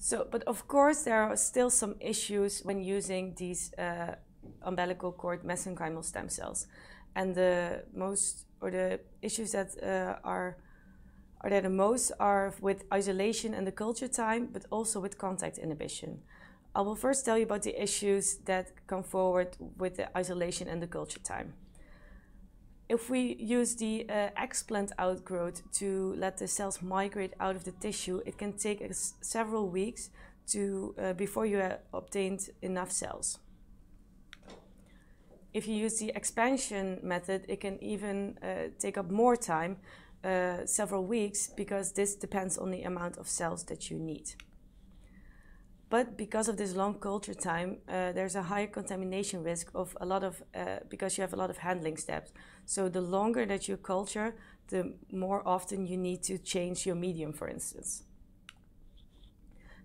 So, but of course, there are still some issues when using these uh, umbilical cord mesenchymal stem cells. And the most, or the issues that uh, are are there the most are with isolation and the culture time, but also with contact inhibition. I will first tell you about the issues that come forward with the isolation and the culture time. If we use the uh, explant outgrowth to let the cells migrate out of the tissue, it can take several weeks to, uh, before you have obtained enough cells. If you use the expansion method, it can even uh, take up more time, uh, several weeks, because this depends on the amount of cells that you need. But because of this long culture time, uh, there's a higher contamination risk of a lot of, uh, because you have a lot of handling steps. So the longer that you culture, the more often you need to change your medium, for instance.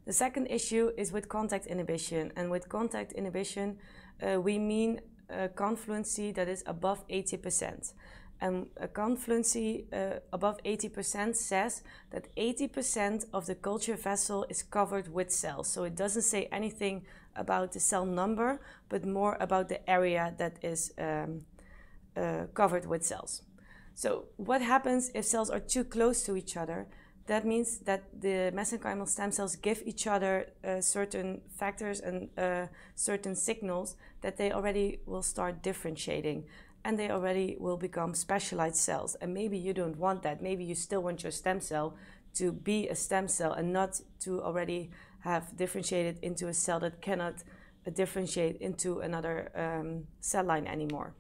The second issue is with contact inhibition. And with contact inhibition, uh, we mean a confluency that is above 80%. And a confluency uh, above 80% says that 80% of the culture vessel is covered with cells. So it doesn't say anything about the cell number, but more about the area that is um, uh, covered with cells. So what happens if cells are too close to each other? That means that the mesenchymal stem cells give each other uh, certain factors and uh, certain signals that they already will start differentiating and they already will become specialized cells. And maybe you don't want that. Maybe you still want your stem cell to be a stem cell and not to already have differentiated into a cell that cannot uh, differentiate into another um, cell line anymore.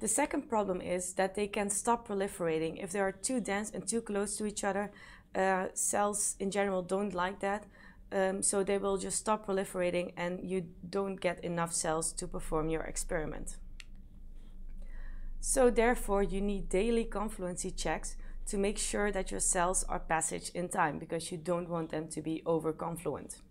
The second problem is that they can stop proliferating. If they are too dense and too close to each other, uh, cells in general don't like that. Um, so they will just stop proliferating and you don't get enough cells to perform your experiment. So therefore, you need daily confluency checks to make sure that your cells are passage in time because you don't want them to be overconfluent.